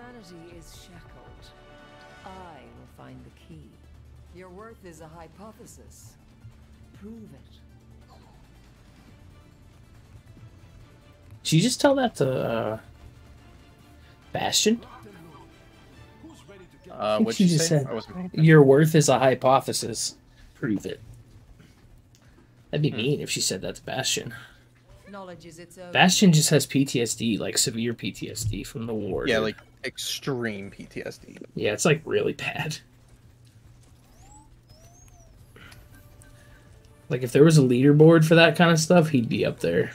Humanity is shackled. I will find the key. Your worth is a hypothesis. Prove it. Did you just tell that to uh, Bastion? Uh, what she you just say? said- Your worth is a hypothesis. Prove it. That'd Hmm. be mean if she said that to Bastion. Bastion just has PTSD, like severe PTSD from the war. Yeah, dude. like extreme PTSD. yeah, it's like really bad. Like if there was a leaderboard for that kind of stuff, he'd be up there.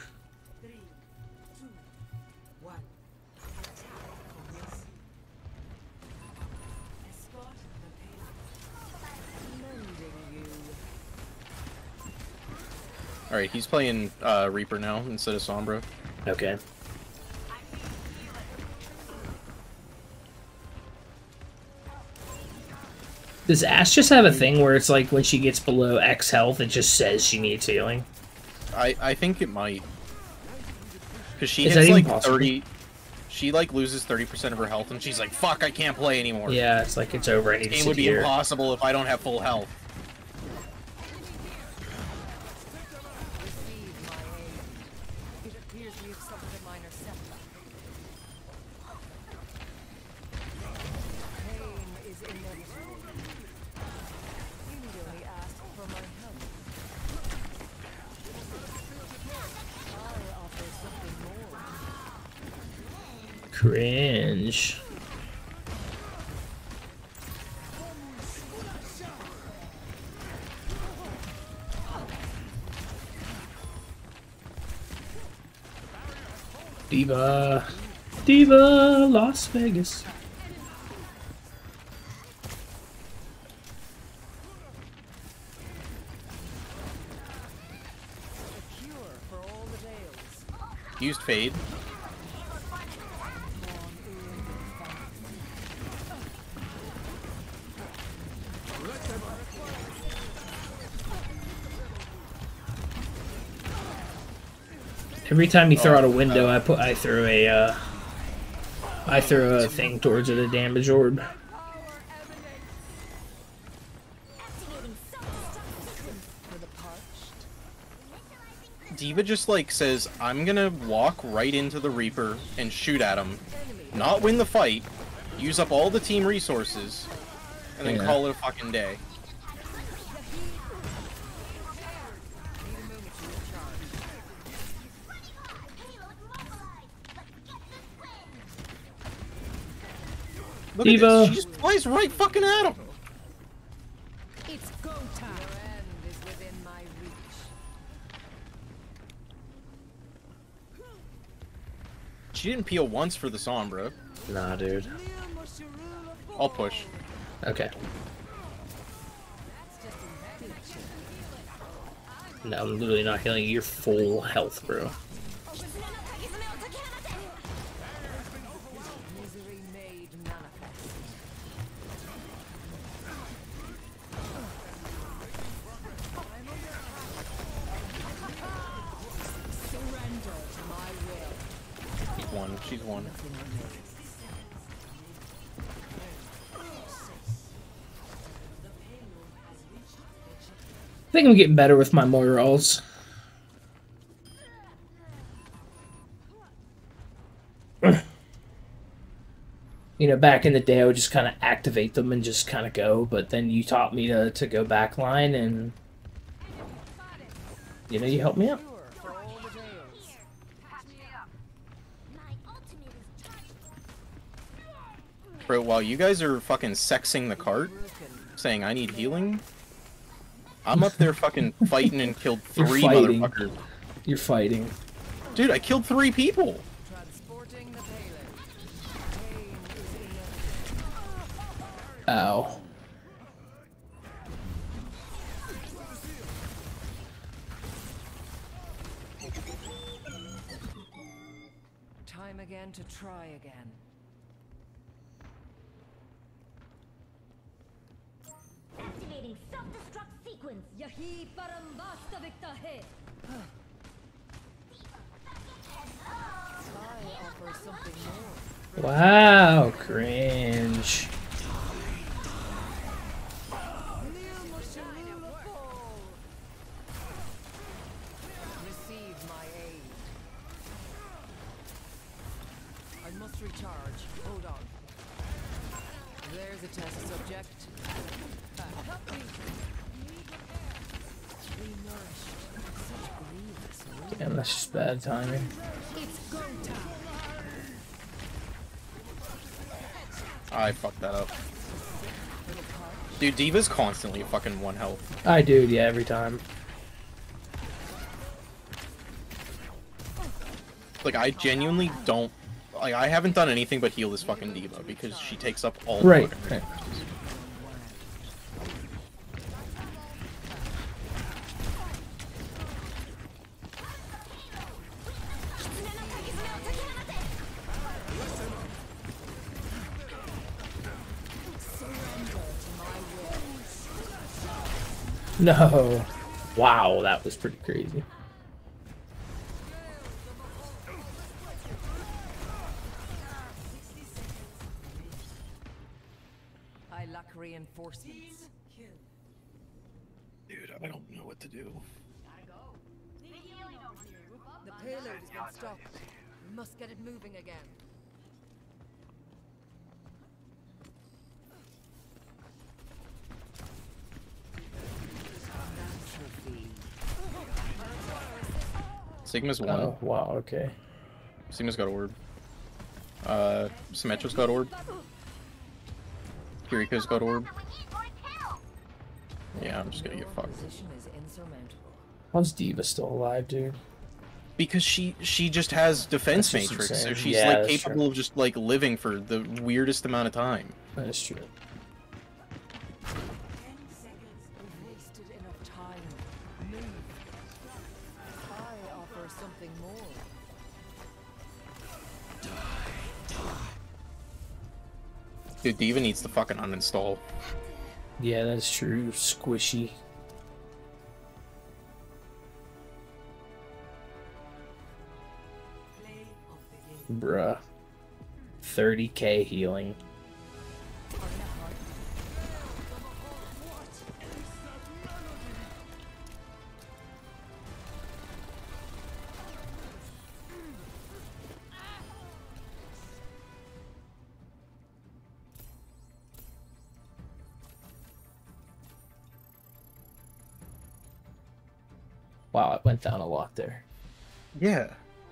All right, he's playing uh, Reaper now instead of Sombra. Okay. Does Ashe just have a thing where it's like when she gets below X health, it just says she needs healing? I I think it might. Cause she Is hits like possible? thirty. She like loses thirty percent of her health, and she's like, "Fuck, I can't play anymore." Yeah, it's like it's over. I need to Game would be here. impossible if I don't have full health. Cringe. Diva. Diva, Las Vegas. Used fade. Every time you throw out a window, I put I throw a uh, I throw a thing towards it, a damage orb. For the parched. D.Va just like says, "I'm gonna walk right into the Reaper and shoot at him, not win the fight, use up all the team resources, and then Yeah. call it a fucking day." D.Va. at. She just flies right fucking at him. It's go time. Your end is within my reach. She didn't peel once for the Sombra. Nah, dude. I'll push. Okay. No, I'm literally not healing you. You're full health, bro. Think I'm getting better with my Moirals. You know, back in the day, I would just kind of activate them and just kind of go, but then you taught me to, to go backline, and you know, you helped me out. Bro, while you guys are fucking sexing the cart, saying I need healing, I'm up there fucking fighting and killed You're three motherfuckers. You're fighting. Dude, I killed three people. Transporting the payload. Pain is inevitable. Ow. परम वास्तविकता है I offer something more. Wow, timing. It's go time. I fucked that up. Dude, D.Va's constantly fucking one health. I do, yeah, every time. Like, I genuinely don't. Like, I haven't done anything but heal this fucking D.Va because she takes up all right. the fucking right. No. Wow, that was pretty crazy. I lack reinforcements. Dude, I don't know what to do. The payload has been stopped. We must get it moving again. Sigma's one. Oh, wow, okay. Sigma's got orb. Uh, Symmetra's got orb. Kiriko's got orb. Yeah, I'm just gonna get fucked. How's D.Va still alive, dude? Because she she just has defense matrix, so she's Yeah, like capable true. of just like living for the weirdest amount of time. That is true. Dude, D.Va needs to fucking uninstall. Yeah, that's true. Squishy. Bruh. 30k healing. Went down a lot there. Yeah,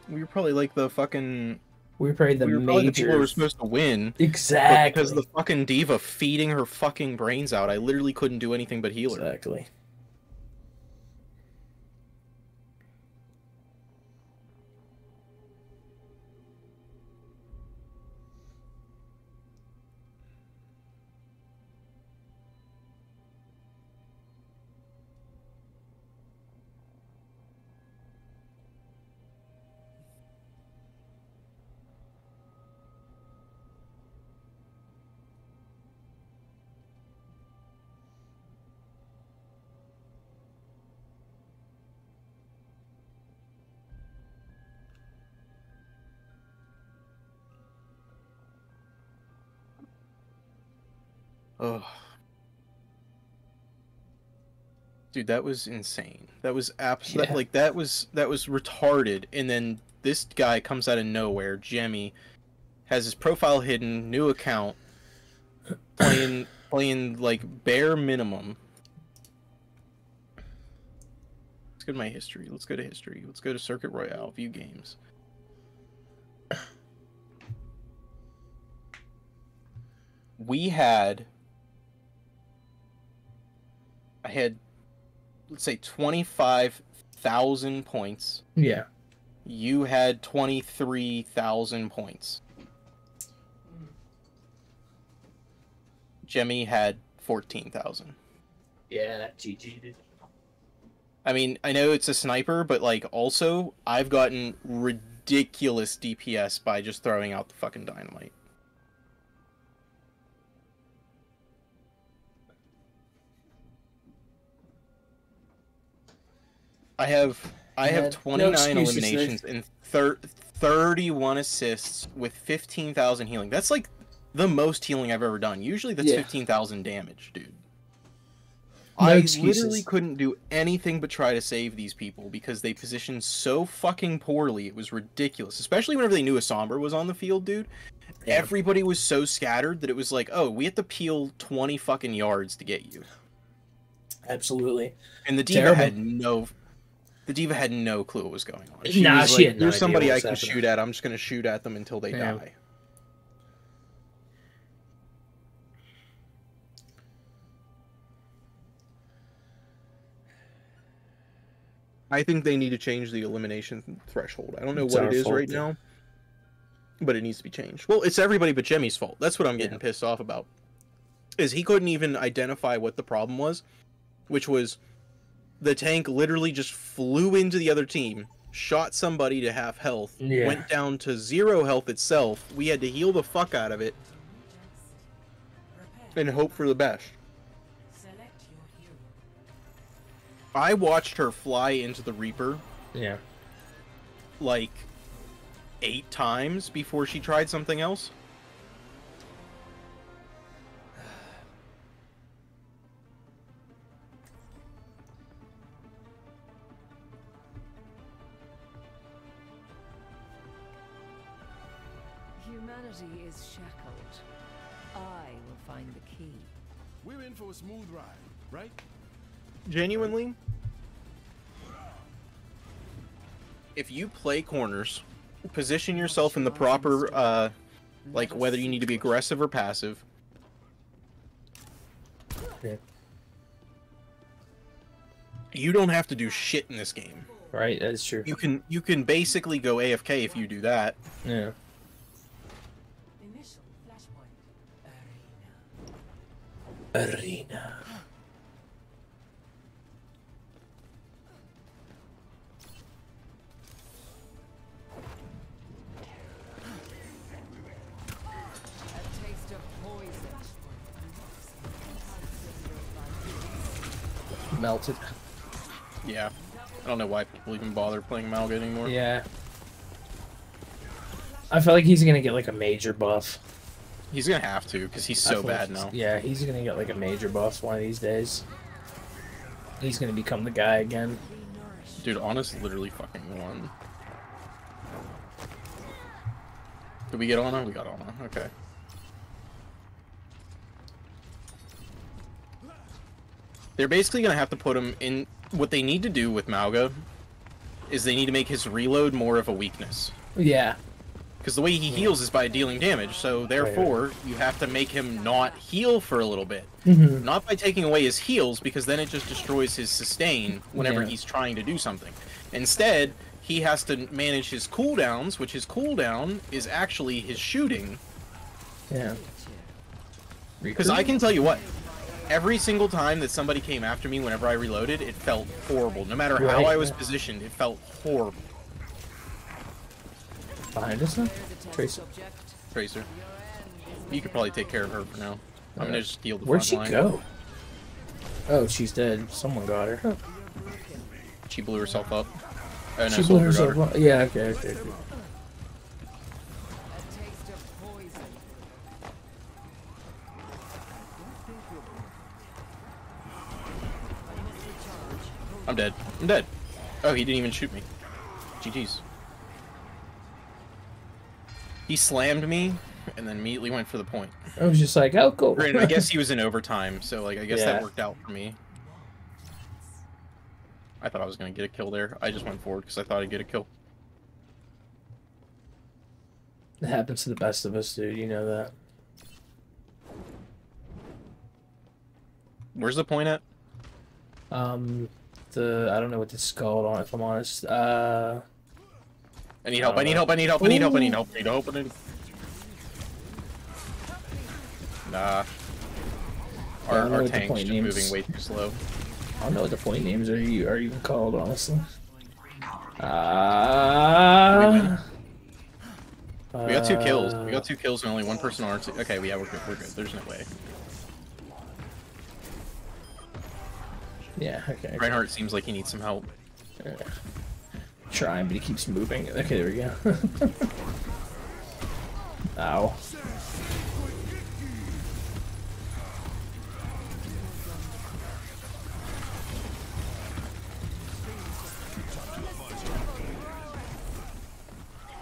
we were probably like the fucking. We played the we were probably the people who were supposed to win. Exactly. because of the fucking D.Va feeding her fucking brains out, I literally couldn't do anything but heal her. Exactly. Ugh. Dude, that was insane. That was abs- that- Yeah. like that was that was retarded. And then this guy comes out of nowhere, Jemmy, has his profile hidden, new account, playing playing like bare minimum. Let's go to my history. Let's go to history. Let's go to Circuit Royale, view games. We had I had let's say 25,000 points. Yeah. You had 23,000 points. Jemmy had 14,000. Yeah, that GG did. I mean, I know it's a sniper, but like also I've gotten ridiculous DPS by just throwing out the fucking dynamite. I have I have 29 excuses, eliminations and thir- 31 assists with 15,000 healing. That's like the most healing I've ever done. Usually that's Yeah. 15,000 damage, dude. No I excuses. literally couldn't do anything but try to save these people because they positioned so fucking poorly. It was ridiculous. Especially whenever they knew a Sombra was on the field, dude. Yeah. Everybody was so scattered that it was like, oh, we have to peel 20 fucking yards to get you. Absolutely. And the D.Va Terrible. had no the D.Va had no clue what was going on. Nah, was she like, had no There's somebody what I can happening." shoot at. I'm just gonna shoot at them until they Yeah. die. I think they need to change the elimination threshold. I don't know It's what it is fault, right yeah. now, but it needs to be changed. Well, it's everybody but Jimmy's fault. That's what I'm getting Yeah. pissed off about. Is he couldn't even identify what the problem was, which was the tank literally just flew into the other team, shot somebody to half health, Yeah. went down to zero health itself. We had to heal the fuck out of it and hope for the best. I watched her fly into the Reaper Yeah. like eight times before she tried something else. Smooth ride, right? Genuinely, if you play corners, position yourself in the proper, uh, like whether you need to be aggressive or passive. Yeah. You don't have to do shit in this game. Right. That's true. You can you can basically go AFK if you do that. Yeah. Arena. A taste of poison. Melted. Yeah. I don't know why people even bother playing Mauga anymore. Yeah. I feel like he's gonna get like a major buff. He's gonna have to because he's so bad now. Yeah, he's gonna get like a major buff one of these days. He's gonna become the guy again. Dude, Honest literally fucking won. Did we get Ana? We got Ana. Okay. They're basically gonna have to put him in. What they need to do with Mauga is they need to make his reload more of a weakness. Yeah. Because the way he heals is by dealing damage, so therefore you have to make him not heal for a little bit. Mhm. Not by taking away his heals, because then it just destroys his sustain whenever Yeah. he's trying to do something. Instead, he has to manage his cooldowns, which his cooldown is actually his shooting. Yeah. Because I can tell you what, every single time that somebody came after me whenever I reloaded, it felt horrible. No matter how Right. I was positioned, it felt horrible. Behind us now. There's Tracer. Tracer. You could probably take care of her for now. I'm gonna just heal the Where'd front she line. go? Oh, she's dead. Someone got her. She blew herself up. Oh no, she blew herself her. up. Yeah. Okay. Okay. okay. A taste of poison. I'm dead. I'm dead. Oh, he didn't even shoot me. GG's. He slammed me and then immediately went for the point. I was just like, oh, cool. Granted, I guess he was in overtime, so like I guess Yeah. that worked out for me. I thought I was gonna get a kill there. I just went forward because I thought I'd get a kill. it happens to the best of us, dude. You know that. Where's the point at? Um, the I don't know what this is called on. If I'm honest. Uh, I need help. I need help. I need help. I need help. I need help. I need help. I need. Nah. Our, our tank's just names- moving way too slow. I don't know what the point names are. You are even called honestly. Uh, We got two kills. We got two kills and only one person on our team. Okay, we yeah, we're good. We're good. There's no way. Yeah. Okay. Reinhardt seems like he needs some help. Trying, but he keeps moving. Okay, there we go. Ow.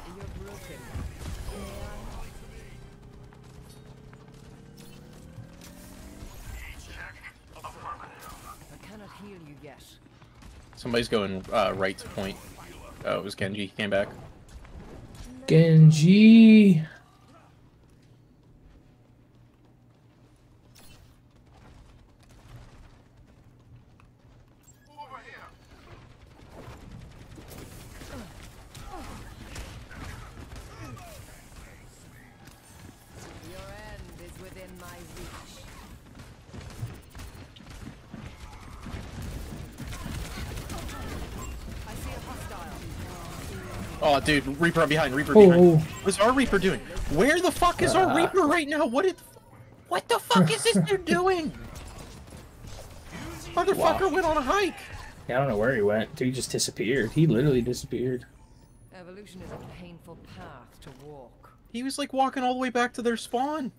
You're broken. I cannot heal you yet. Somebody's going uh, right to point. Oh, it was Genji. He came back. Genji. Your end is within my reach. I see a hostile. Oh, dude, Reaper behind. Reaper Oh, behind. oh. What's our Reaper doing? Where the fuck is our Ah. Reaper right now? What did? What the fuck is this dude doing? Motherfucker went on a hike. Yeah, I don't know where he went. Dude just disappeared. He literally disappeared. Evolution is a painful path to walk. He was like walking all the way back to their spawn.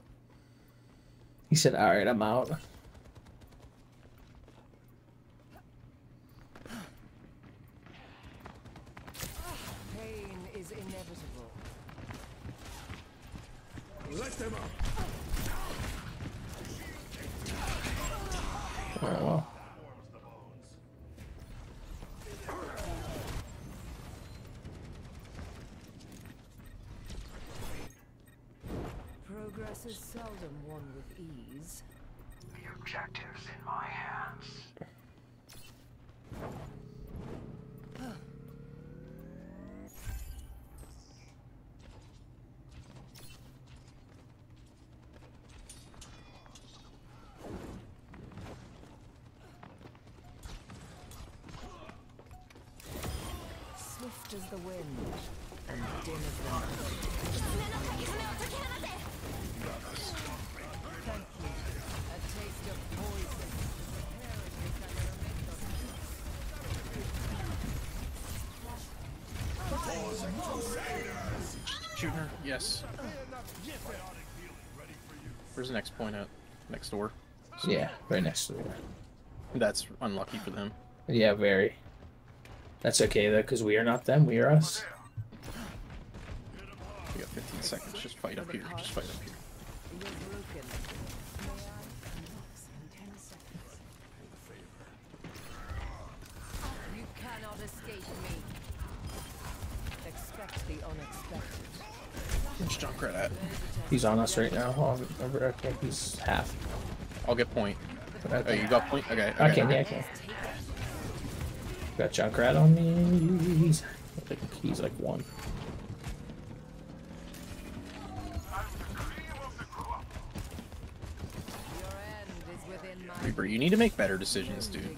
He said, "All right, I'm out." Pain is inevitable. Let them up. Oh, well. Progress is seldom won with ease. The objective's in my hands. Swift as the wind, and dim as the night. Thank you. A taste of poison. Preparing me can remain of Shooting her. Yes. Where's the next point at? Next door. Yeah, right next to it. That's unlucky for them. Yeah, very. That's okay though, because we are not them. We are us. We got 15 seconds. Just fight up here. Just fight up here. You're broken. You cannot escape me. Expect the unexpected. Where's Junkrat at? He's on us right now. Over- okay, he's half. I'll get point. Oh, you got point? Okay. okay. I can, yeah, I can. Got Junkrat on me. He's, I he's like one. Your end is within my Reaper, you need to make better decisions, dude.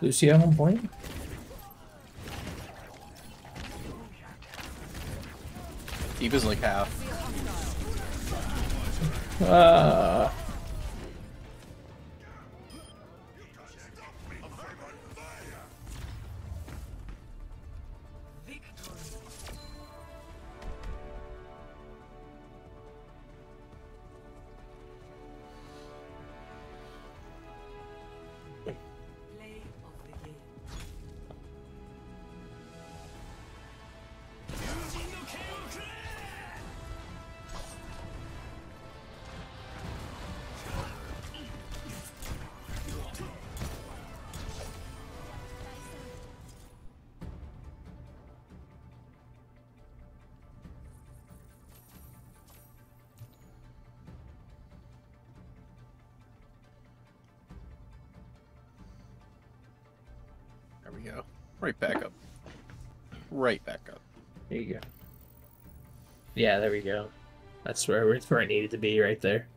Lucio on point. D.Va's like half. Uh, Yeah, there we go. That's where it's where it needed to be, right there.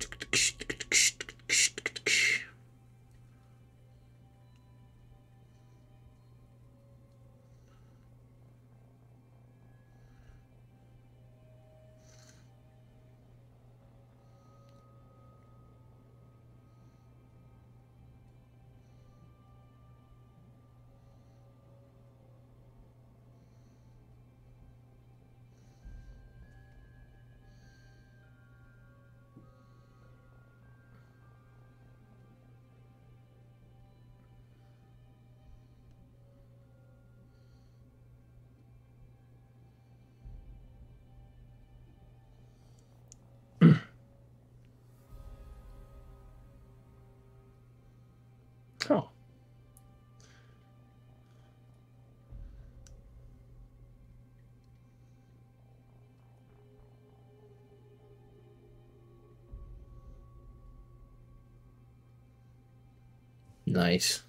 Tch, tch, tch. Nice.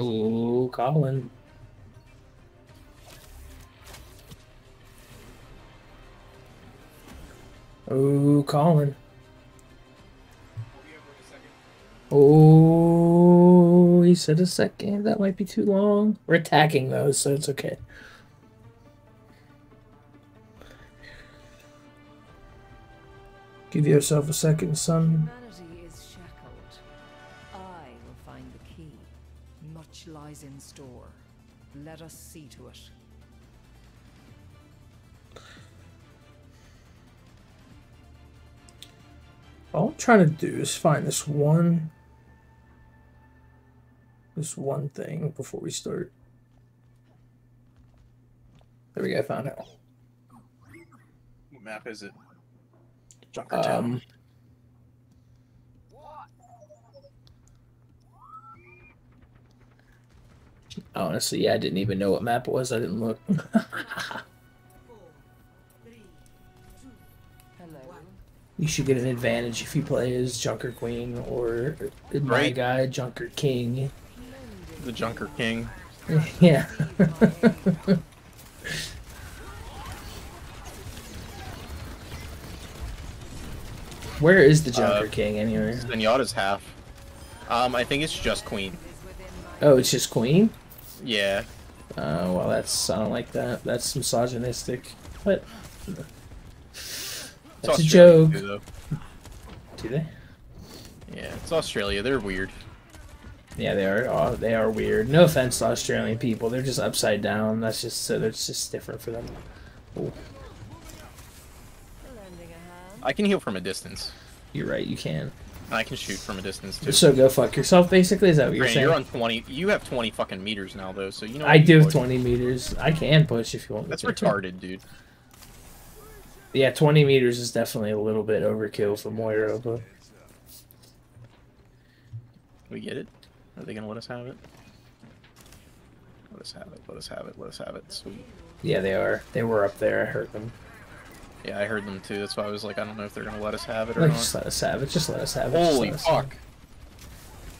Select Oh, Colin. Oh, Colin. Oh, he said a second. That might be too long. We're attacking those, so it's okay. Give yourself a second, son. Lies in store. Let us see to it. All I'm trying to do is find this one this one thing before we start. There we go, I found it. What map is it? Junkertown. Um Honestly, yeah, I didn't even know what map it was. I didn't look. Four, three, two, Hello. you should get an advantage if you play as Junker Queen or my Right. guy Junker King. The Junker King. yeah. Where is the Junker Uh, King anyway? Zenyatta's half. Um, I think it's just Queen. Oh, it's just Queen. Yeah. Oh well, that's I don't like that. That's misogynistic. But It's That's a joke. too, do they? Yeah, it's Australia. They're weird. Yeah, they are. Oh, they are weird. No offense to Australian people. They're just upside down. That's just so. It's just different for them. Lending a hand. I can heal from a distance. You're right. You can. And I can shoot from a distance too. So go fuck yourself. Basically, is that what you're saying? you're on 20. You have 20 fucking meters now, though, so you know. I you do have push. 20 meters. I can push if you want. me That's retarded, dude. Yeah, 20 meters is definitely a little bit overkill for Moira, but We get it. Are they gonna let us have it? Let us have it. Let us have it. Let us have it. Sweet. yeah, they are. They were up there. I heard them. Yeah, I heard them too. That's why I was like, I don't know if they're gonna let us have it or Like, not. just let us have it. Just let us have it. Holy let us have fuck!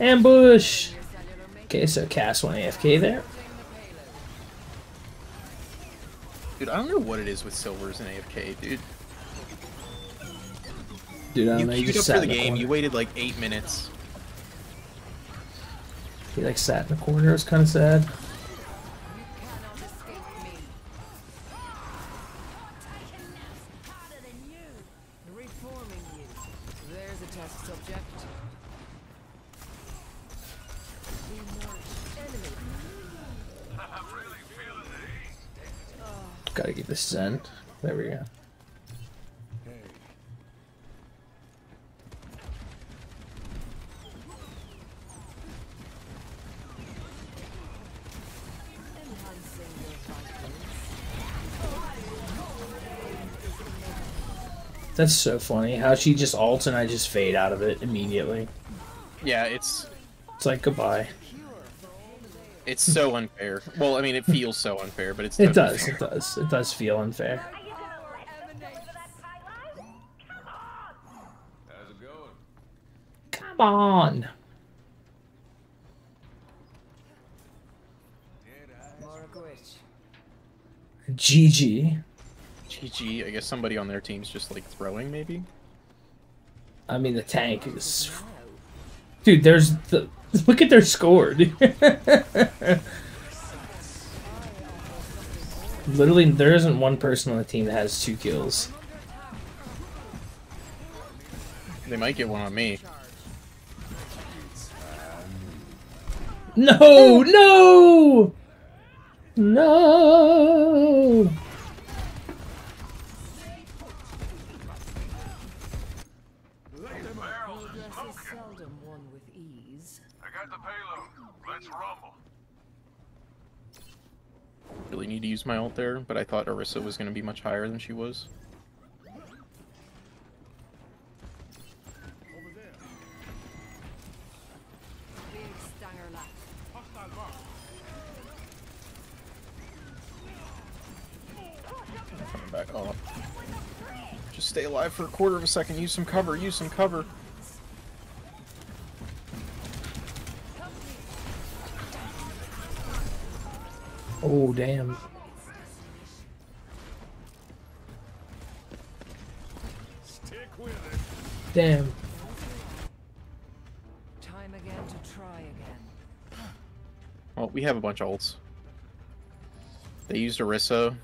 it. Ambush! Okay, so Cass went AFK there. Dude, I don't know what it is with silvers and AFK, dude. Dude, I You don't know. You queued just up for the the game. corner. You waited like eight minutes. He like sat in the corner. It was kind of sad. Gotta get this Zen. There we go. Enhancing your vitals. That's so funny. How she just ults and I just fade out of it immediately. Yeah, it's It's like goodbye. It's so unfair. Well, I mean, it feels so unfair, but it's It totally does. fair. It does. It does feel unfair. Are you gonna let me over that pylon? Come on! How's it going? Come on. GG. GG. I guess somebody on their team's just like throwing, maybe. I mean, the tank is. Dude, there's the. Look at their score, dude. Literally, there isn't one person on the team that has two kills. They might get one on me. No! No! No! Let them out. Progress is seldom won with ease. I got the payload. Let's rumble. Really need to use my ult there, but I thought Orisa was gonna be much higher than she was. Coming back off. Just stay alive for a quarter of a second. Use some cover. Use some cover. Oh, damn. Stick with it. Damn. Time again to try again. Well, we have a bunch of ults. They used Orisa.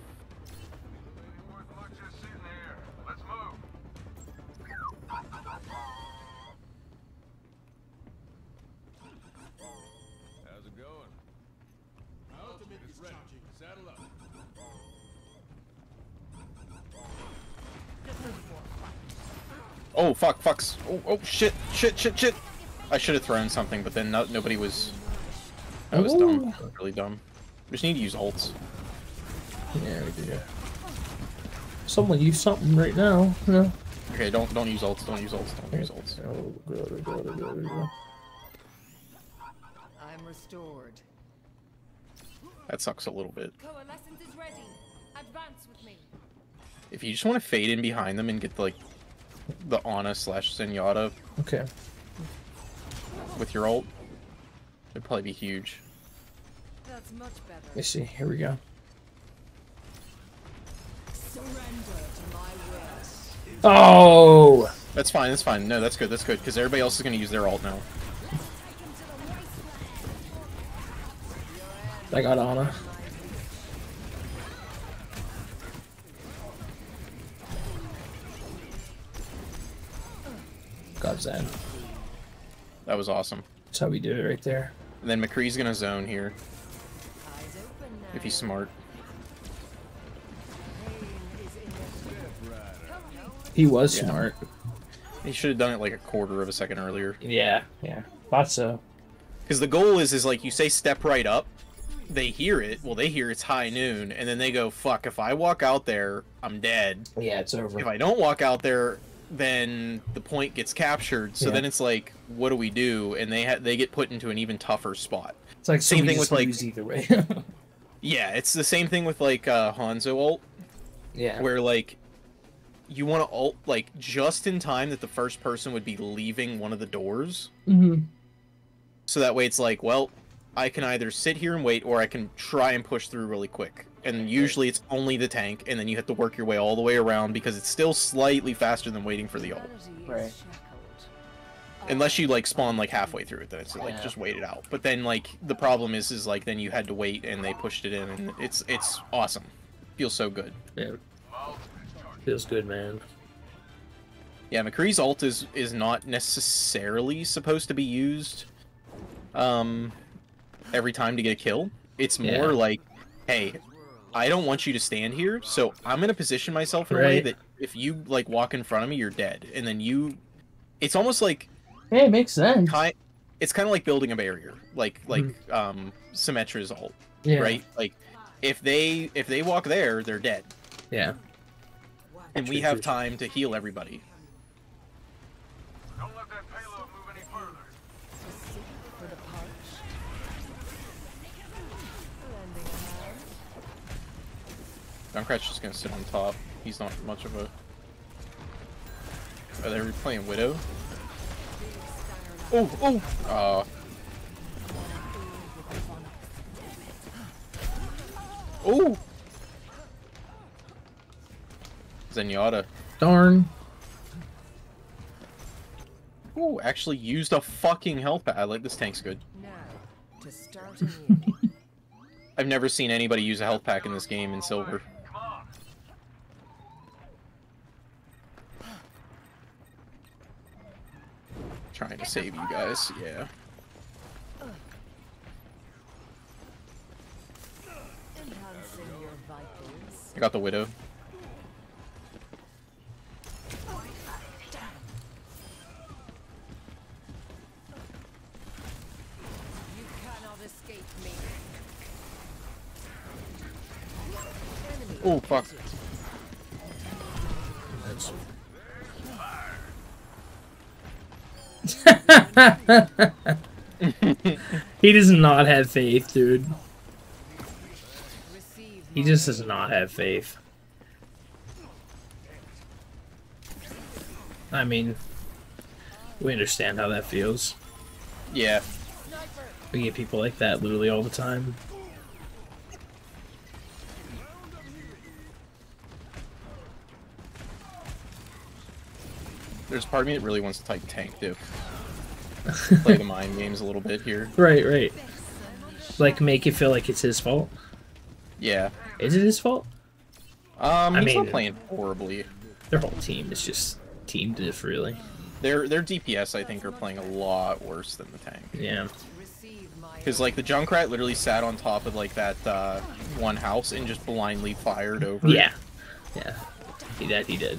Oh fuck, fucks. Oh, oh shit, shit, shit, shit. I should have thrown something, but then no, nobody was. That was dumb. That was really dumb. We just need to use ults. Yeah, we do. Someone use something right now. No. Okay, don't don't use ults. Don't use ults. Don't use ults. Oh, God, oh, God, oh, God, oh, God. I'm restored. That sucks a little bit. Coalescence is ready. Advance with me. If you just want to fade in behind them and get like the Ana slash Zenyatta Okay. with your ult, it'd probably be huge. That's much better. Let's see. Here we go. Surrender to my. Oh! That's fine. That's fine. No, that's good. That's good because everybody else is gonna use their ult now. I got Ana. Zen. That was awesome. That's how we do it right there. And then McCree's gonna zone here Eyes open now. if he's smart. He was Yeah. smart. He should have done it like a quarter of a second earlier. Yeah, yeah. Thought so. Because the goal is, is like you say, step right up. They hear it. Well, they hear it's high noon, and then they go, "Fuck! If I walk out there, I'm dead. Yeah, it's over. If I don't walk out there, then the point gets captured. So Yeah. then it's like, what do we do? And they ha- they get put into an even tougher spot. It's like Same somebody thing just with, like- either way. Yeah, it's the same thing with like uh, Hanzo ult, yeah. where like you want to ult like just in time that the first person would be leaving one of the doors. hmm So that way it's like, well, I can either sit here and wait or I can try and push through really quick. And usually it's only the tank and then you have to work your way all the way around because it's still slightly faster than waiting for the ult. Right. Unless you like spawn like halfway through it, then it's like Yeah. just wait it out. But then like the problem is is like then you had to wait and they pushed it in and it's it's awesome. Feels so good. yeah. Feels good, man. Yeah, McCree's ult is is not necessarily supposed to be used um every time to get a kill. It's more Yeah. like, hey, I don't want you to stand here, so I'm gonna position myself in a way that if you like walk in front of me, you're dead. And then you it's almost like Hey, it makes sense. kind it's kind of like building a barrier, like like um Symmetra's ult, Mm-hmm. Yeah. right? Like if they if they walk there, they're dead. Yeah. And we have time to heal everybody. Don't let that payload move any further. For the punch. Lending a hand. Junkrat's just gonna sit on top. He's not much of a. Are they playing Widow? Oh, oh! Uh. Oh! Zenyatta. Darn. Oh, actually used a fucking health pad. I like, this tank's good. Now, to start. I've never seen anybody use a health pack in this game in silver. Trying to save you guys, yeah. I got the Widow. You cannot escape me. Enemy Oh, fuck. he does not have faith, dude. He just does not have faith. I mean, we understand how that feels. Yeah. We get people like that literally all the time. There's part of me that really wants to type tank too. Play the mind games a little bit here. Right, right. Like make it feel like it's his fault. Yeah. Is it his fault? Um, I he's not playing horribly. Their whole team is just team diff, really. Their their DPS I think are playing a lot worse than the tank. Yeah. Because like the Junkrat literally sat on top of like that uh, one house and just blindly fired over. it. Yeah. Yeah. He did. He did.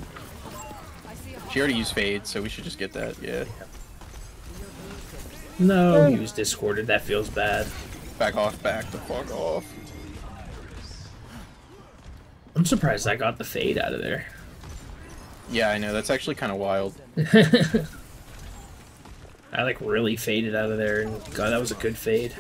I see a She already used fade, so we should just get that. Yeah. No, he was discorded. That feels bad. Back off. Back the fuck off. I'm surprised I got the fade out of there. Yeah, I know. That's actually kind of wild. I like really faded out of there, and God, that was a good fade.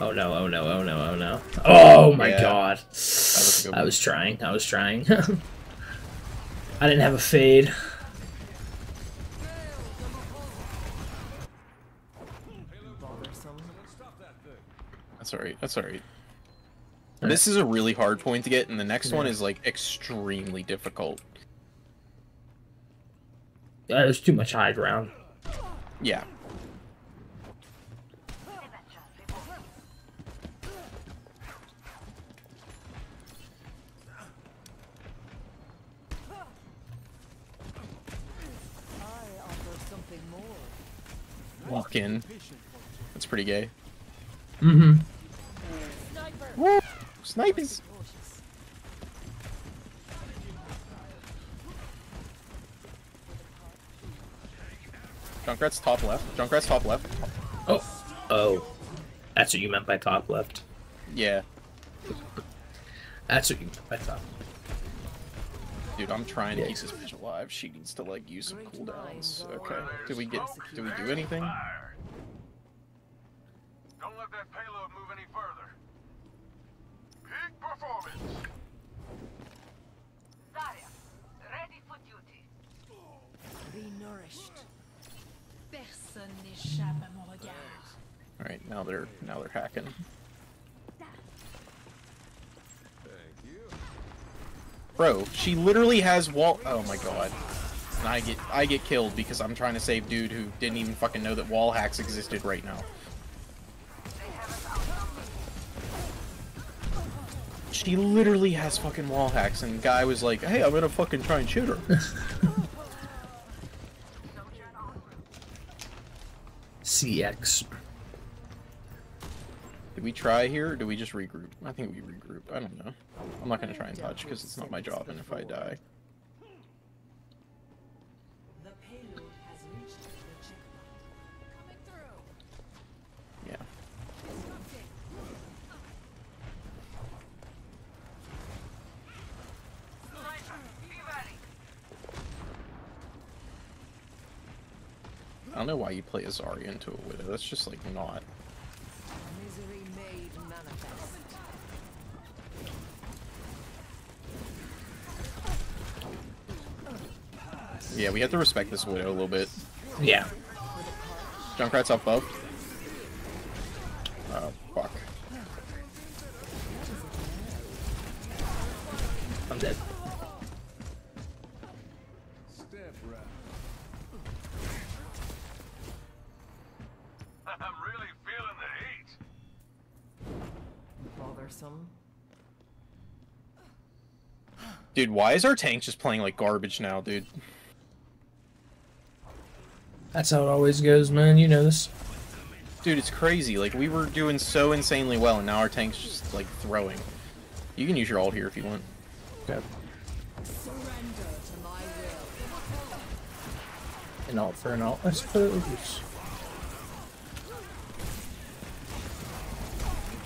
Oh no, oh no, oh no, oh no. Oh my Yeah. god. was a good I was trying, I was trying. I didn't have a fade. That's alright. That's alright. This is a really hard point to get, and the next one is like extremely difficult. Uh, There's too much high ground. Yeah. Walk in. That's pretty gay. Mm-hmm. Woo! Snipers! Junkrat's top left. Junkrat's top left. Oh. Oh. That's what you meant by top left. Yeah. That's what you meant by top. Dude, I'm trying to Yeah. keep this bitch alive. She needs to like use some Great cooldowns. Okay. always Did we get did we do anything? Don't let that payload move any further. Peak performance. Zarya, ready for duty. Be nourished. Personne n'échappe à mon regard. Alright, now they're now they're hacking. Thank you. Bro, she literally has wall oh my god. And I get I get killed because I'm trying to save dude who didn't even fucking know that wall hacks existed right now. She literally has fucking wall hacks and guy was like, hey, I'm gonna fucking try and shoot her. CX. Did we try here or do we just regroup? I think we regroup. I don't know. I'm not gonna try and touch because it's not my job and if I die. The payload has reached the checkpoint. Coming through. Yeah. Sniper, be ready. I don't know why you play a Zarya into a Widow. That's just like not. Misery made manifest. Yeah, we have to respect this Widow a little bit. Yeah. Junkrat's up above. Oh, fuck. I'm dead. Step right. I'm really feeling the heat. Bothersome. Dude, why is our tank just playing like garbage now, dude? That's how it always goes, man. You know this. Dude, it's crazy. Like, we were doing so insanely well, and now our tank's just, like, throwing. You can use your ult here if you want. Okay. Surrender to my will. An alt for an alt, I suppose.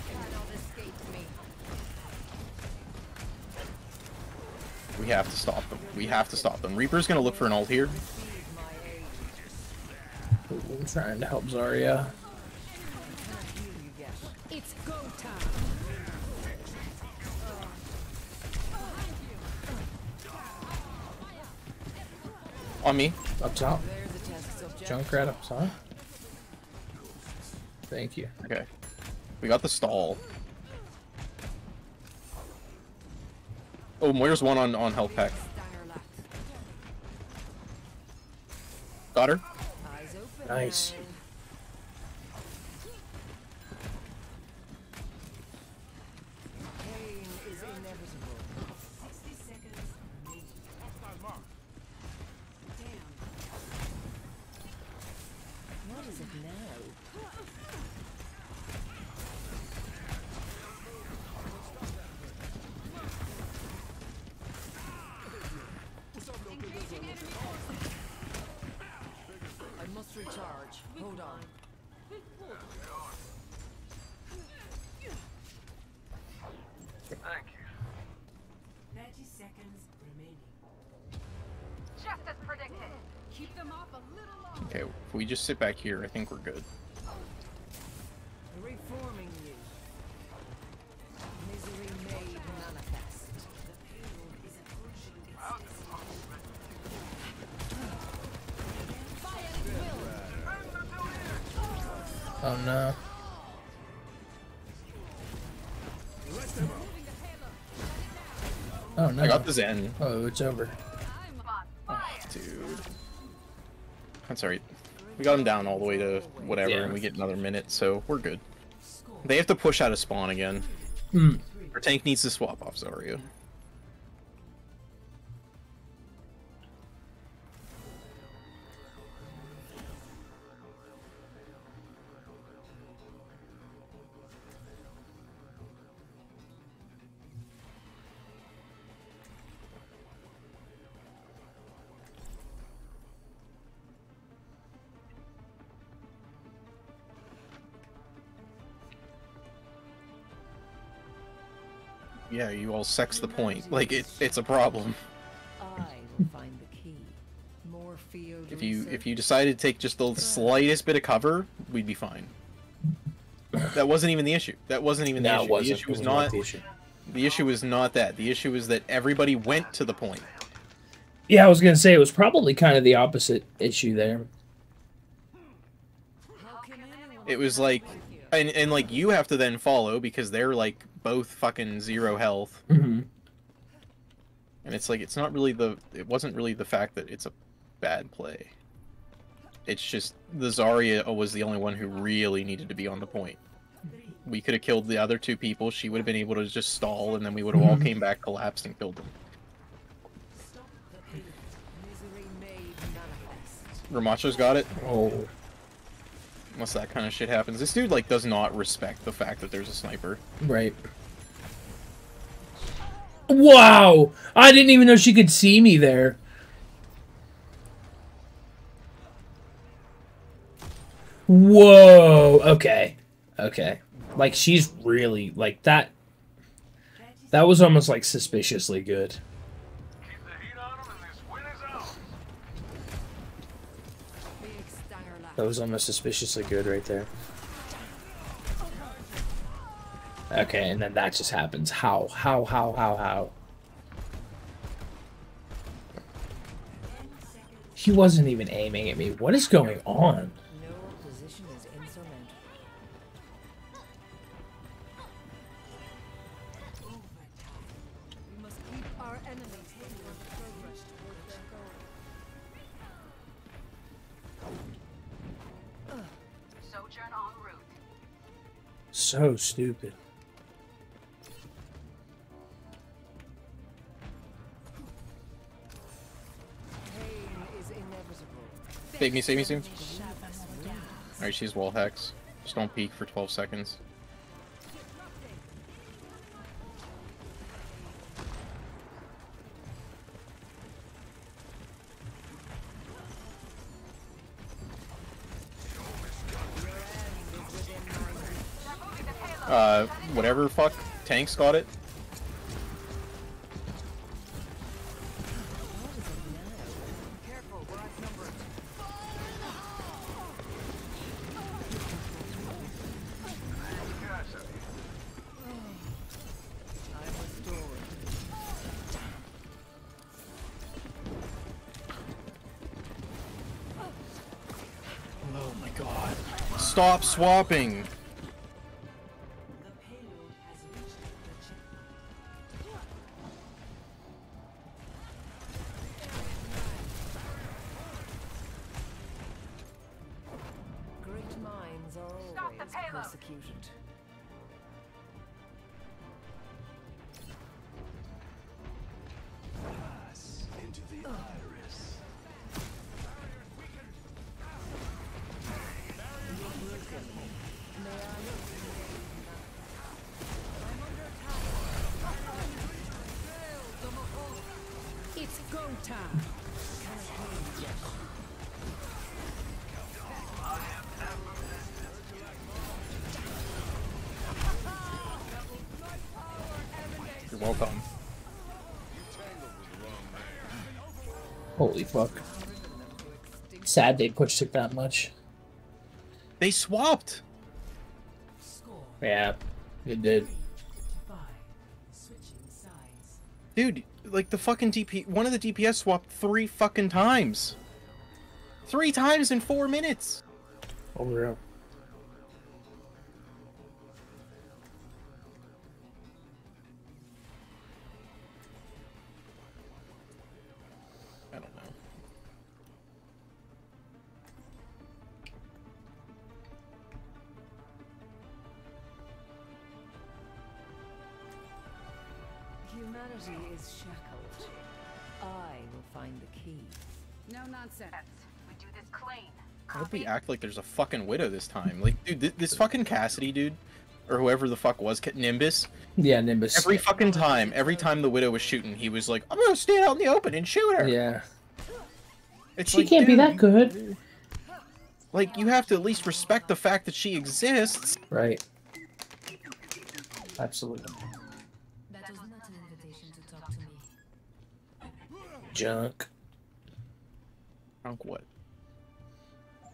Cannot escape me. We have to stop them. We have to stop them. Reaper's gonna look for an ult here. Receive my aid. I'm trying to help Zarya. Cannot heal you yet. It's go time. On me. Up top. There's a. Junkrat up top. Thank you. Okay. We got the stall. Oh, Moira's one on, on health pack. Got her. Nice. sit back here. I think we're good. Reforming you. Misery made manifest. Oh no. Oh no. I got the Zen. Oh, it's over. Oh, dude. That's alright. We got him down all the way to whatever, Yeah. and we get another minute, so we're good. They have to push out a spawn again. Hmm. Our tank needs to swap off Zarya. Yeah, you all sex the point. Like it, it's a problem. I will find the key. More field If you if you decided to take just the slightest bit of cover, we'd be fine. That wasn't even the issue. That wasn't even the No, issue. wasn't. The issue was wasn't not the issue. the issue was not that. The issue was that everybody went to the point. Yeah, I was gonna say it was probably kind of the opposite issue there. How can anyone It was like and and like you have to then follow because they're like both fucking zero health. Mm-hmm. And it's like it's not really the it wasn't really the fact that it's a bad play. It's just the Zarya was the only one who really needed to be on the point. We could have killed the other two people. She would have been able to just stall, and then we would have all came back, collapsed, and killed them. Ramacho's got it. Oh, Unless that kind of shit happens, this dude like does not respect the fact that there's a sniper. right. Wow! I didn't even know she could see me there. Whoa. Okay. Okay. Like she's really like that. That was almost like suspiciously good. That was almost suspiciously good right there. Okay, and then that just happens. How? How? How? How? How? He wasn't even aiming at me. What is going on? So stupid. Save me, save me, save me. Alright, she's wall hacks. Just don't peek for 12 seconds. Whatever fuck. Tanks got it. Oh Careful, we're You're welcome. Holy fuck. Sad they pushed it that much. They swapped! Yeah, it did. Dude, like the fucking DP. One of the DPS swapped three fucking times! Three times in four minutes! Oh, Over. Act like there's a fucking widow this time. Like, dude, th- this fucking Cassidy dude, or whoever the fuck was, Ca- Nimbus. Yeah, Nimbus. Every fucking time, every time the widow was shooting, he was like, "I'm gonna stand out in the open and shoot her." Yeah. It's She like, can't be that good. Like, you have to at least respect the fact that she exists. Right. Absolutely. That was not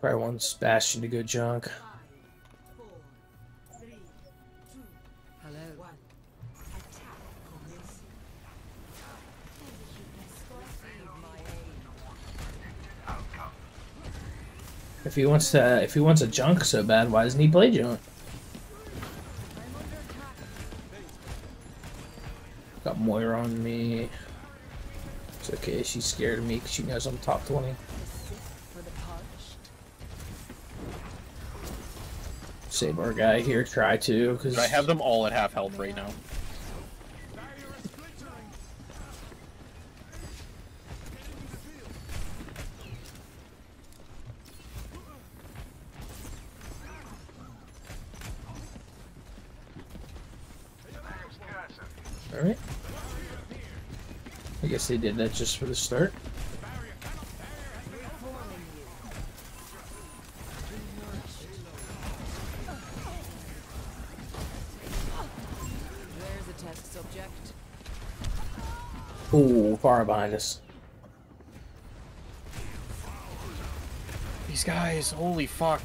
Probably want Sebastian to go junk. If he wants to, if he wants a junk so bad, why doesn't he play junk? Got Moira on me. It's okay, she's scared of me because she knows I'm top 20. Save our guy here. Try to because I have them all at half health right now. All right. I guess they did that just for the start. Far behind us. These guys, holy fuck.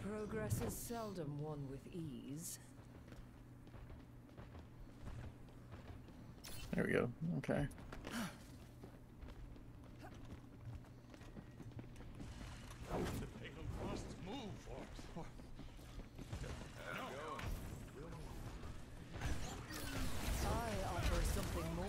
Progress is seldom won with ease. There we go. Okay. I offer something more.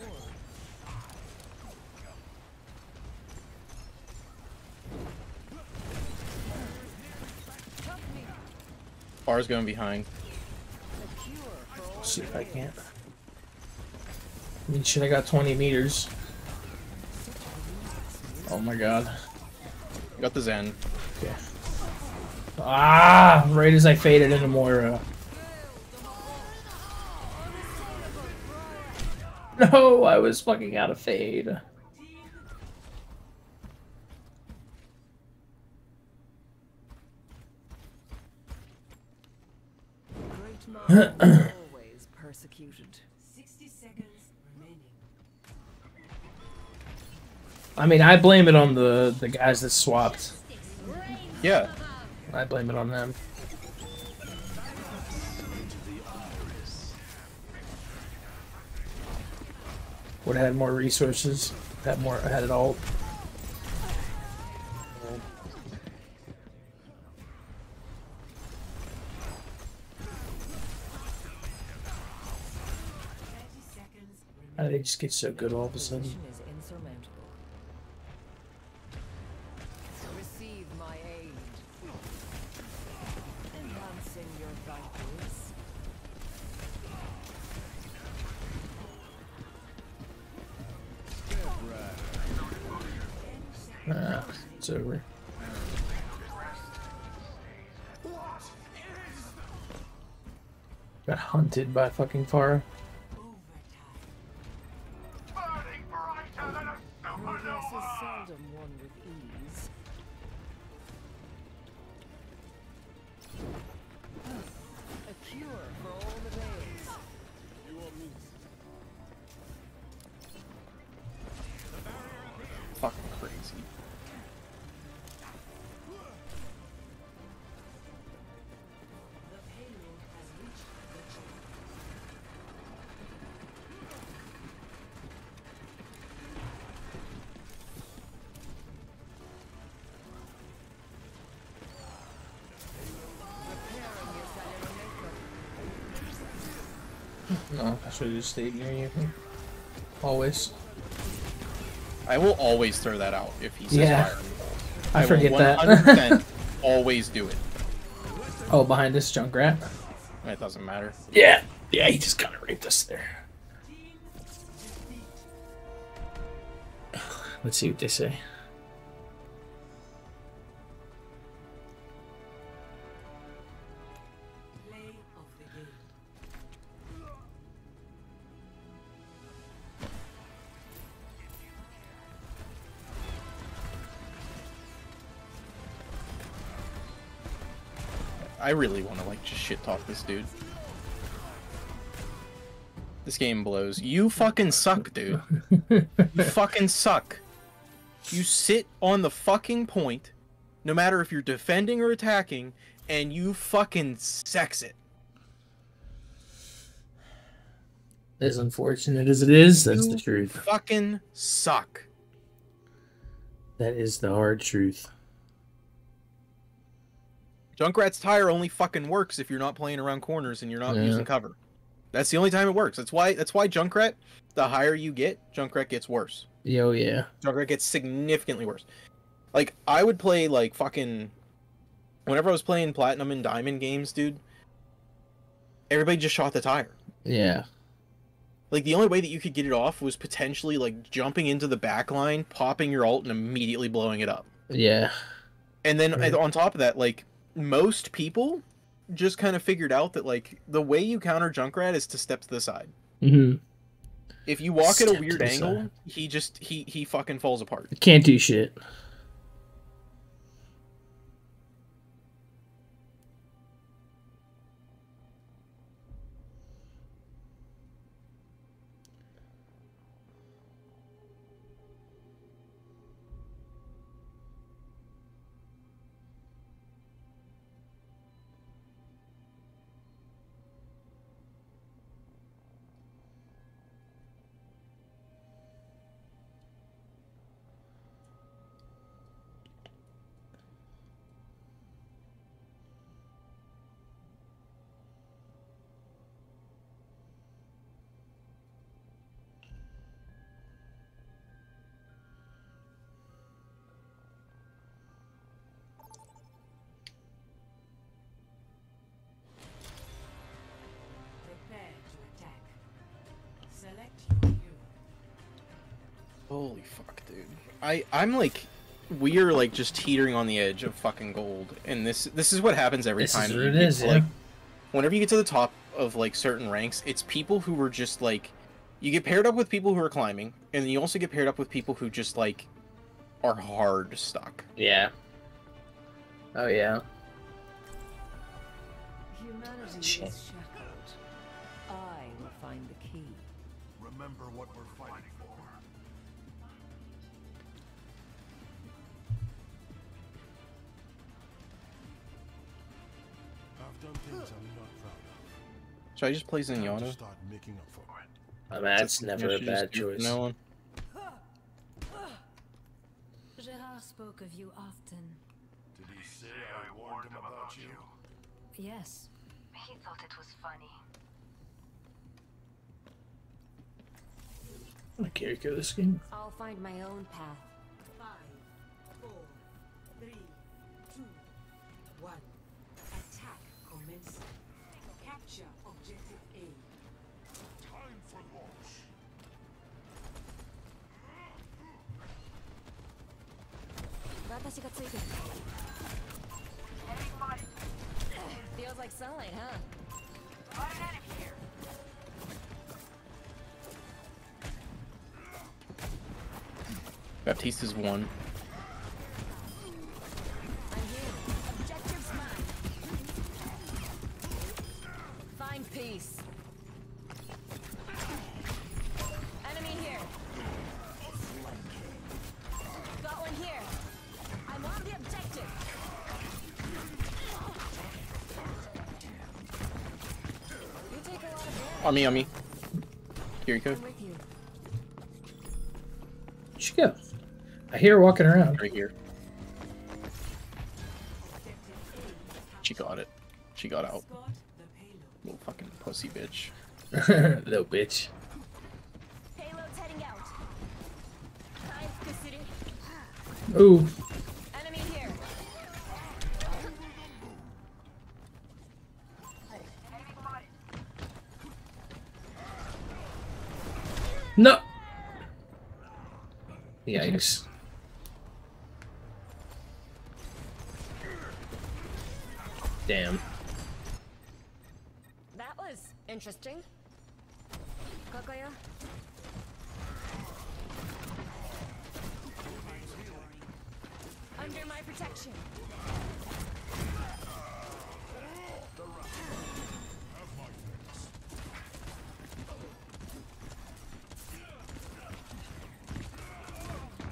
Bar's going behind. A cure for all See if I can't. I mean, shit, I got 20 meters. Oh my god. Got the Zen. Okay. Ah! Right as I faded into Moira. No, I was fucking out of fade. great minds are always persecuted. 60 seconds remaining. I mean, I blame it on the the guys that swapped. Yeah. I blame it on them. Would have had more resources. Had more. Had it all. Did they just get so good all of a sudden? Opposition is insurmountable. Receive my aid. Enhancing your vitals. Ah, it's over. Got hunted by fucking Pharah. Should have just stayed near you. Always. I will always throw that out if he says Yeah. fire. I, forget will that. 100% always do it. oh, behind this Junkrat. It doesn't matter. Yeah, yeah, he just kind of raped us there. Let's see what they say. I really want to like just shit talk this dude. This game blows. You fucking suck, dude. you fucking suck. You sit on the fucking point, no matter if you're defending or attacking, and you fucking sex it. As unfortunate as it is, that's You the truth. Fucking suck. That is the hard truth. Junkrat's tire only fucking works if you're not playing around corners and you're not Yeah. using cover. That's the only time it works. That's why that's why Junkrat, the higher you get, Junkrat gets worse. Yo, oh, yeah. Junkrat gets significantly worse. Like I would play like fucking whenever I was playing platinum and diamond games, dude, everybody just shot the tire. Yeah. Like the only way that you could get it off was potentially like jumping into the back line, popping your ult and immediately blowing it up. Yeah. And then Right. on top of that, like most people just kind of figured out that like the way you counter Junkrat is to step to the side. hmm If you walk at a weird angle, side. he just he he fucking falls apart. Can't do shit. I I'm like we are like just teetering on the edge of fucking gold, and this this is what happens every This time. is what you it get is, to, yeah. Like, whenever you get to the top of like certain ranks, it's people who are just like you get paired up with people who are climbing, and then you also get paired up with people who just like are hard stuck. Yeah. Oh, yeah. Humanity Shit. is shackled. I will find the key. Remember what we're done things I'm not proud of. Should I just play Time Zenyatta? start making up for it. I mean, that's Yeah, never a bad do it from choice. now on. Gerard spoke of you often. Did he say I warned him about you? Yes. He thought it was funny. I can't go this game. I'll find my own path. Feels like sunlight, huh? Baptiste's one. On me, on me. Kiriko, I'm with you. Where'd she go? I hear her walking around. right here. She got it. She got out. Escort the payload. Little fucking pussy bitch. Little bitch. Payload's heading out. Time to city. Ooh. Enemy here. No. Yikes. Damn. That was interesting. Kokoyo? Under my protection.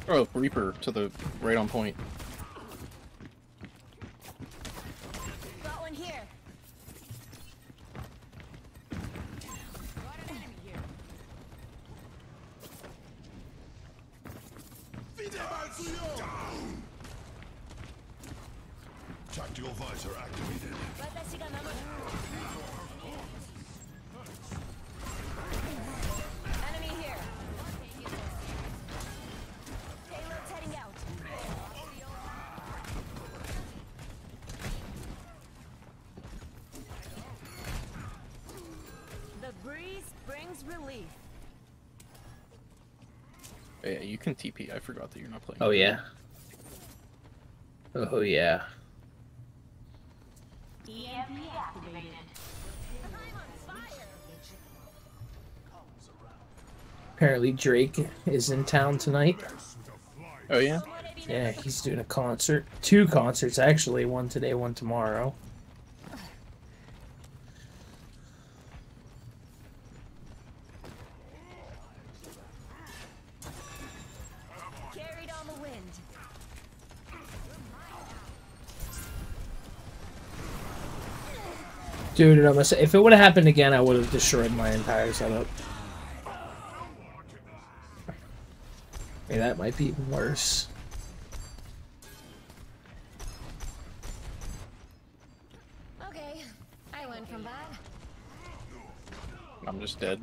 Oh, Reaper to the right on point. TP. I forgot that you're not playing. Oh yeah. Oh yeah. EMP activated. I'm on fire. Apparently Drake is in town tonight. Oh yeah. Yeah, he's doing a concert. Two concerts actually, one today, one tomorrow. Dude, I'm gonna say, if it would have happened again, I would have destroyed my entire setup. Hey, that might be even worse. Okay, I went from bad. I'm just dead.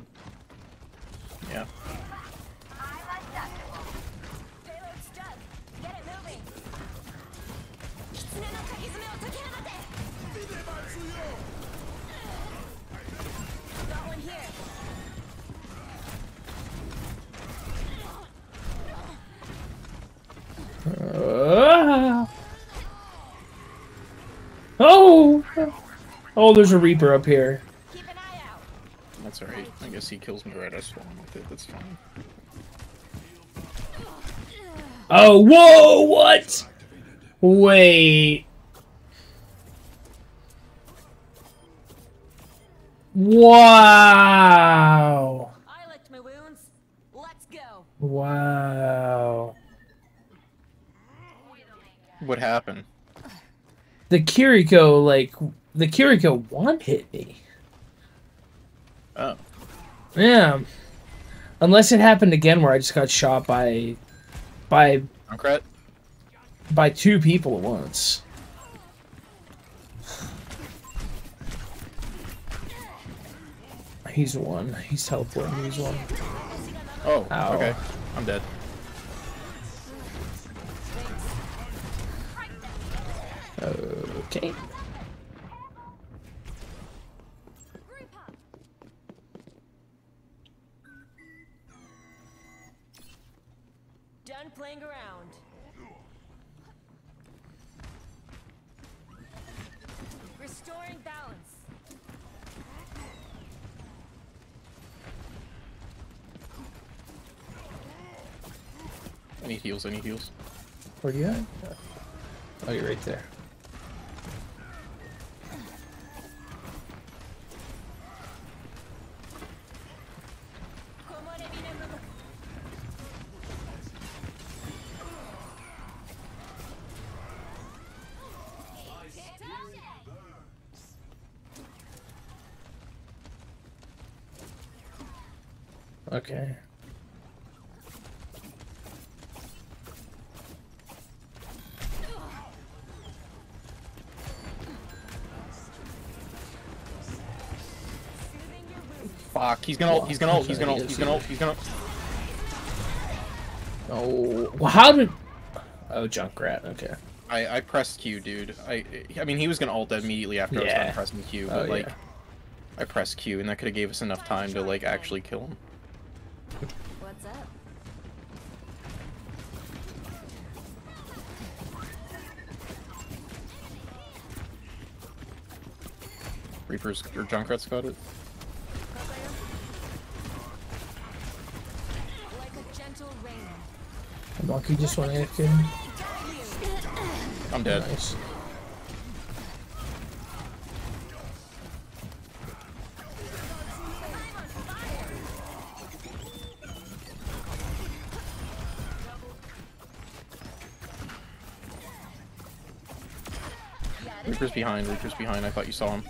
Oh, there's a Reaper up here. Keep an eye out. That's alright. I guess he kills me right as well with it. That's fine. Oh, whoa! What? Wait. Wow! I licked my wounds. Let's go. Wow. What happened? The Kiriko, like, the Kiriko one hit me. Oh. Yeah. Unless it happened again where I just got shot by, by, by two people at once. He's one. He's teleporting. He's one. Oh, Ow. okay. I'm dead. Okay. Heals. I need heals. Where you at? Oh, you're right there. Okay. Fuck. He's gonna ult. He's gonna ult. He's gonna ult. He's gonna ult. He's gonna. Oh, well, how did? Oh, Junkrat. Okay. I I pressed Q, dude. I I mean he was gonna ult immediately after I was done pressing Q, Oh, but like yeah. I pressed Q and that could have gave us enough time to like actually kill him. What's up? Reapers or Junkrat's got it. The monkey just went AFK. I'm dead. Nice. Reaper's behind. Reaper's behind. I thought you saw him.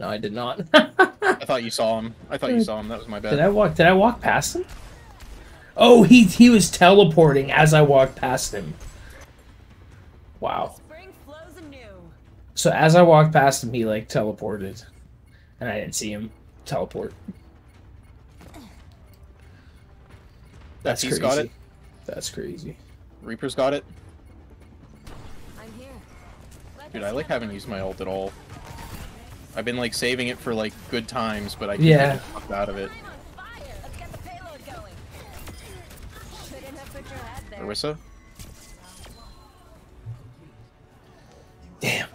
No, I did not. I thought you saw him. I thought you saw him. That was my bad. did I walk? Did I walk past him? Oh, he he was teleporting as I walked past him. Wow. Spring flows anew. So as I walked past him, he like teleported, and I didn't see him teleport. That's He's crazy. got it. That's crazy. Reaper's got it. I'm here. Let Dude, I like step haven't used my ult at all. I've been like saving it for like good times, but I can't Yeah. get the out of it. I'm on fire. Let's get the payload going. Shouldn't have put your Damn.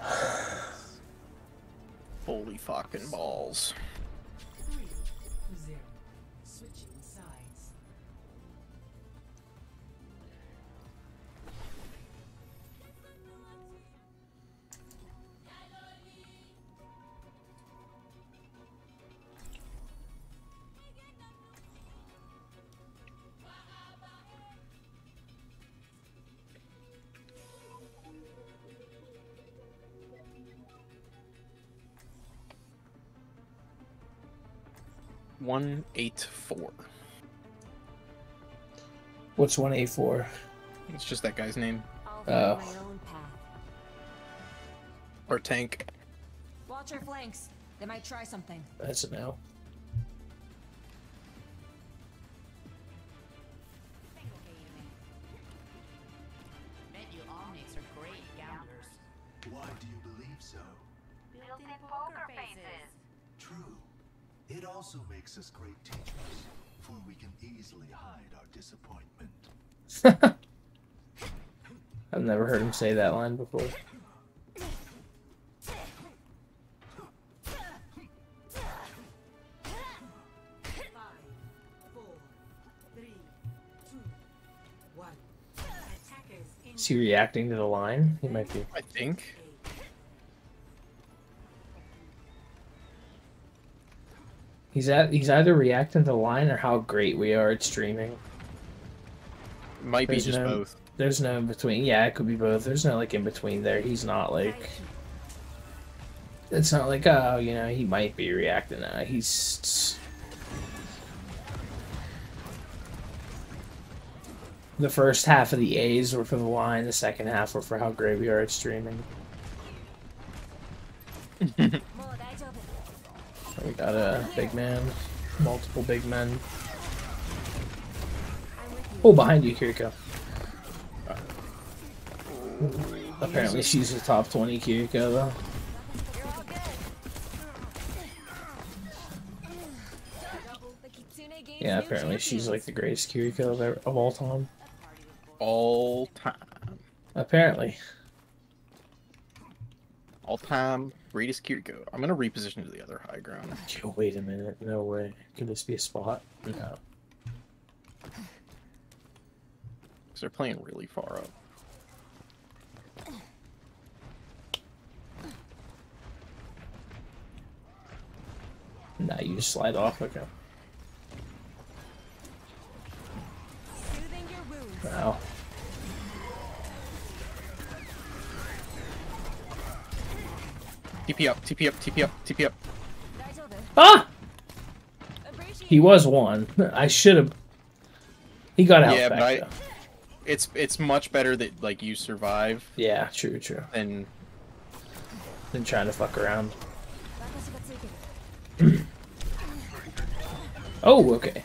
Holy fucking balls. One eight four. What's one A four? It's just that guy's name. I'll Oh. find my own path. Or tank. Watch your flanks. They might try something. That's a no. Say that line before. Five, four, three, two, one. Attackers in Is he reacting to the line? He might be. I think. He's at. He's either reacting to the line or how great we are at streaming. Might be just no- both. There's no in between. Yeah, it could be both. There's no like in between there. He's not like. It's not like oh you know he might be reacting. Now. he's. The first half of the A's were for the line. The second half were for how great we are at streaming. we got a big man, multiple big men. Oh, behind you, Kiriko. Apparently, she's a top 20 Kiriko, though. You're all good. The Kitsune gains Yeah, apparently, she's like the greatest Kiriko of, ever, of all time. All time. Apparently. All time greatest Kiriko. I'm gonna reposition to the other high ground. Yo, wait a minute. No way. Could this be a spot? No. Because they're playing really far up. Nah, you just slide off, okay. Wow. TP up, TP up, TP up, TP up. Ah! He was one. I should have. He got out. Yeah, but I, it's it's much better that like you survive. Yeah, true, true. And than trying to fuck around oh, okay.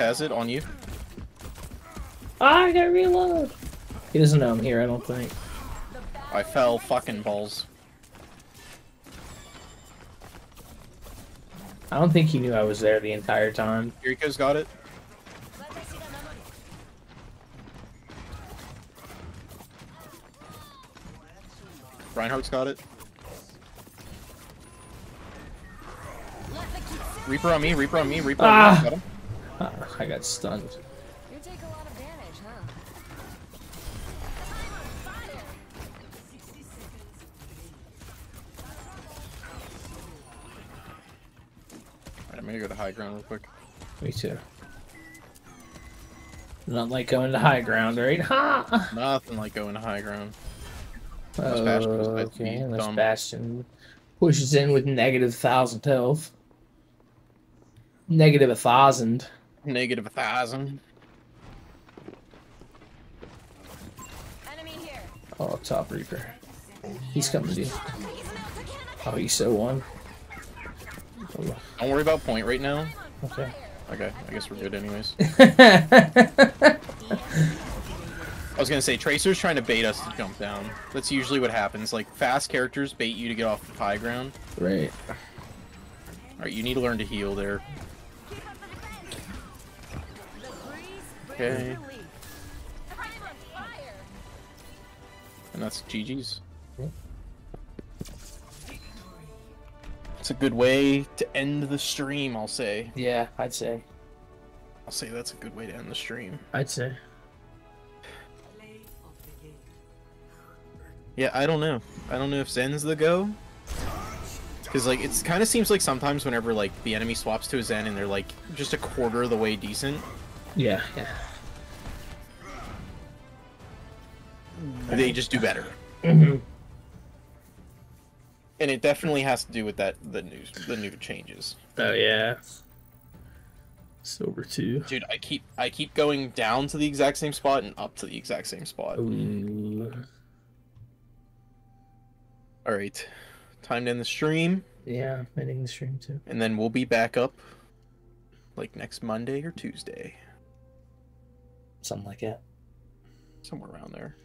Has it on you. Ah, I gotta reload. He doesn't know I'm here, I don't think. I fell fucking balls. I don't think he knew I was there the entire time. Kiriko's got it. Reinhardt's got it. Reaper on me, Reaper on me, Reaper on Ah. me. Got him. I got stunned. You take a lot of damage, huh? Alright, I'm gonna go to high ground real quick. Me too. Not like going to high ground, right? Ha! Nothing like going to high ground. Oh, Unless Bastion decides to be okay, unless dumb. Bastion pushes in with negative thousand health. Negative a thousand. Negative a thousand. Enemy here. Oh, top Reaper. He's coming to you. Oh, he's so one. Don't worry about point right now. Okay. Okay, I guess we're good anyways. I was gonna say, Tracer's trying to bait us to jump down. That's usually what happens. Like, fast characters bait you to get off the high ground. right. Alright, you need to learn to heal there. Okay. And that's GG's. It's a good way to end the stream, I'll say. Yeah, I'd say. I'll say that's a good way to end the stream. I'd say. Play of the game. Yeah, I don't know. I don't know if Zen's the go. Because, like, it kind of seems like sometimes whenever, like, the enemy swaps to a Zen and they're, like, just a quarter of the way decent, Yeah, yeah. They just do better. hmm And it definitely has to do with that, the new, the new changes. Oh yeah. Silver two. Dude, I keep, I keep going down to the exact same spot and up to the exact same spot. Ooh. Alright. Time to end the stream, Yeah, ending the stream too. and then we'll be back up, like, next Monday or Tuesday. Something like that. Somewhere around there.